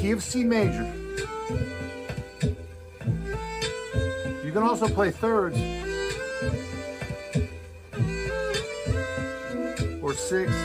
key of C major. You can also play thirds or six.